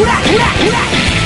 Crack, crack, crack!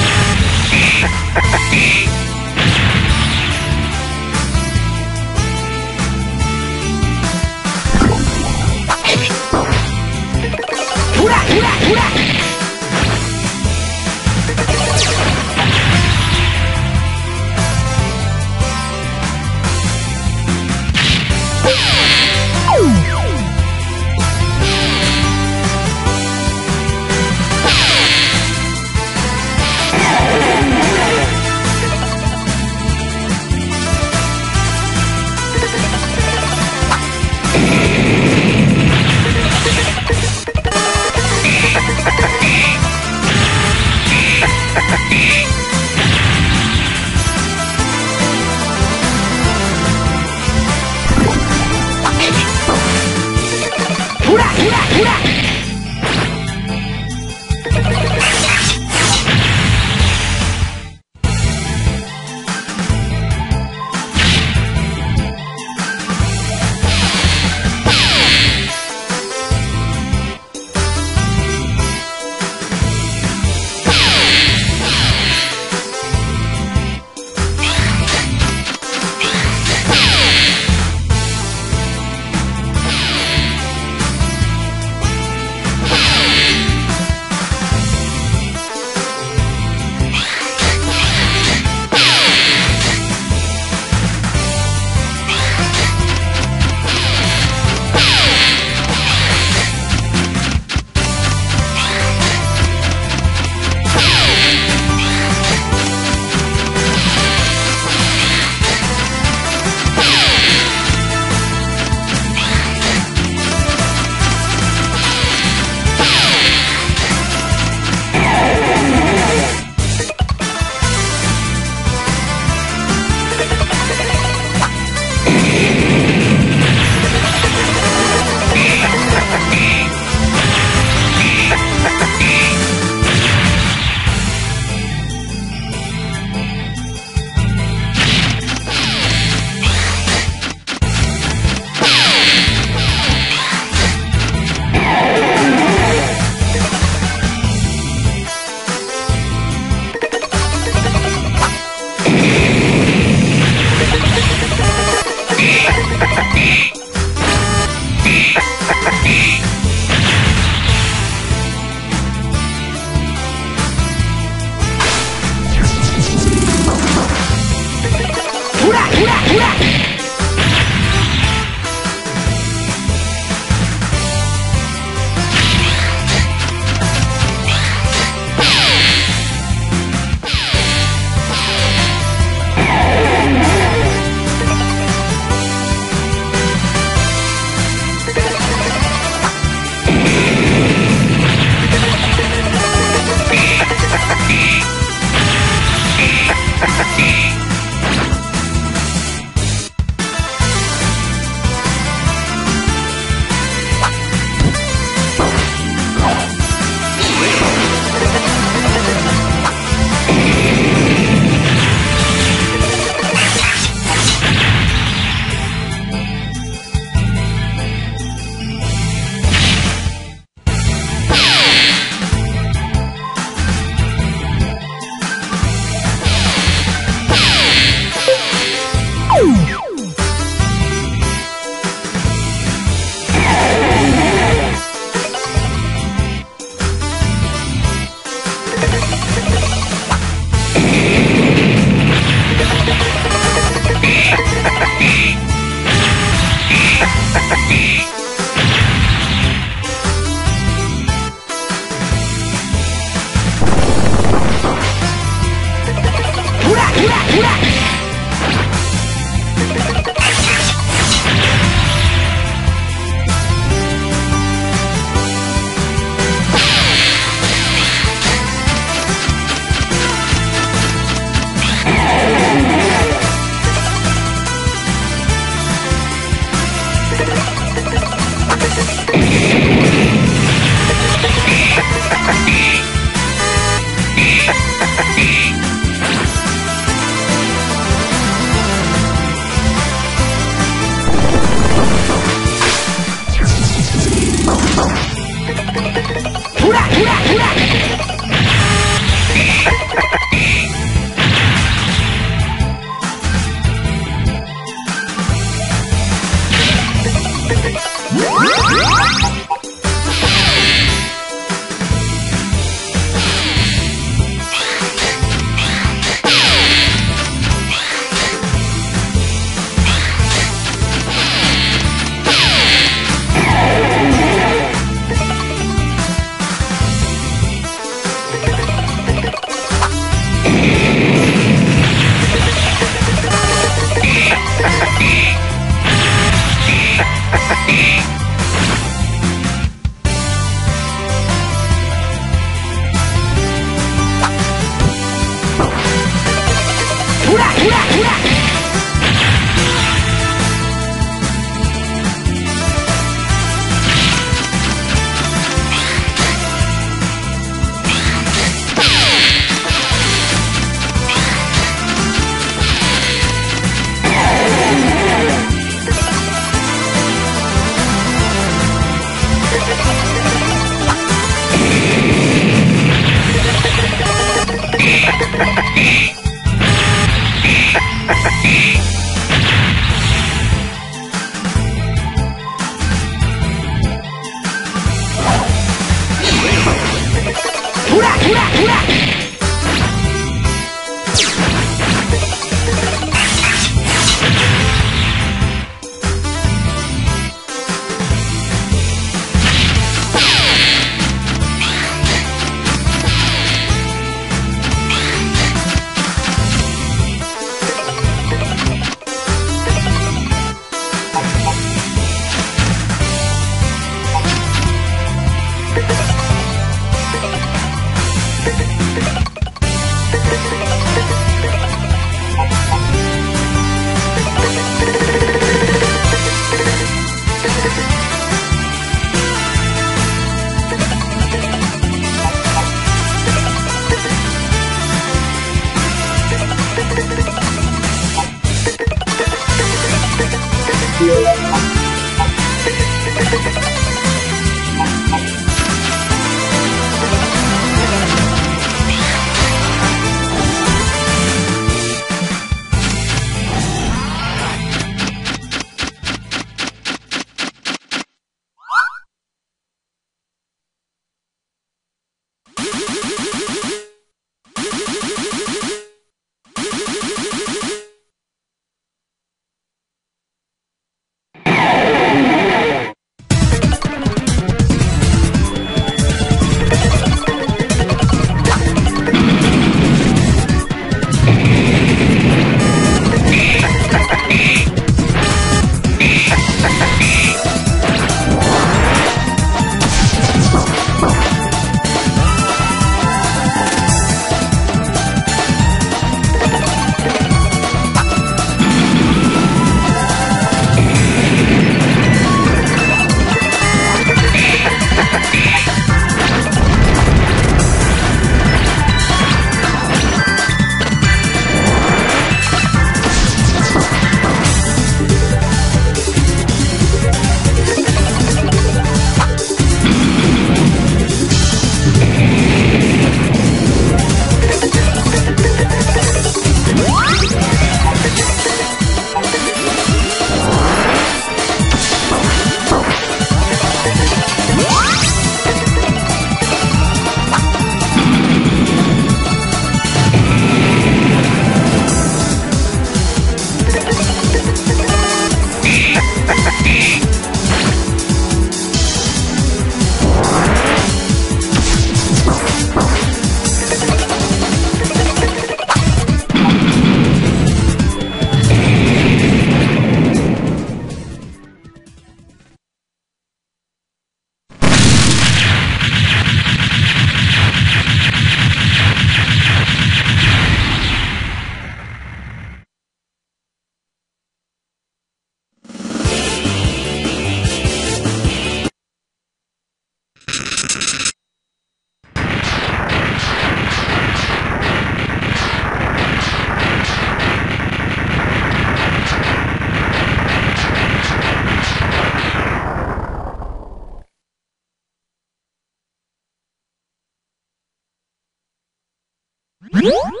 What?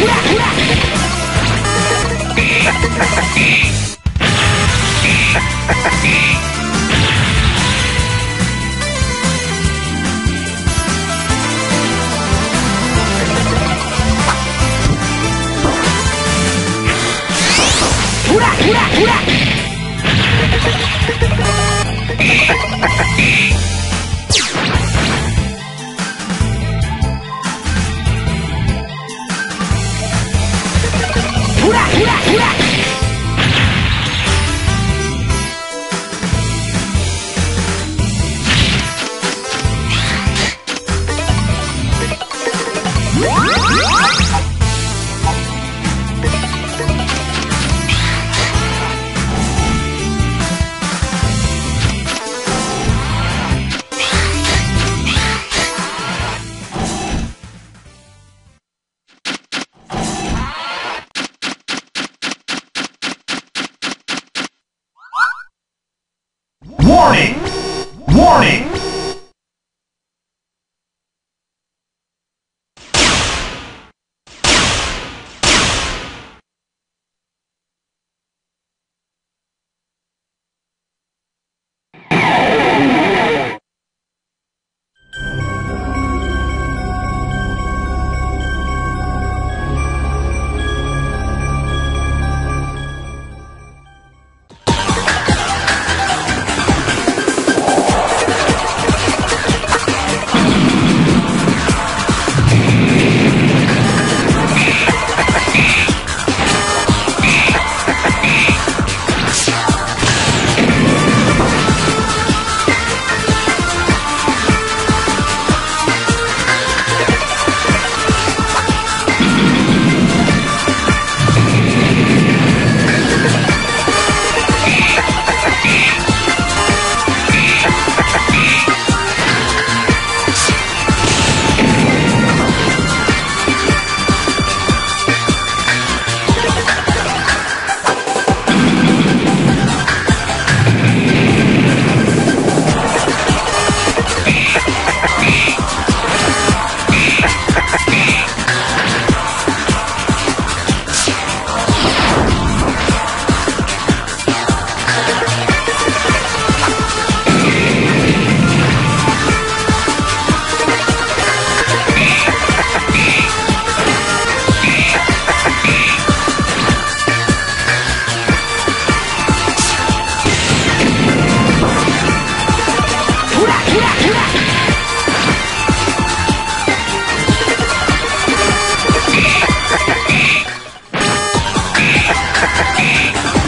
Warning! Crack! Yeah.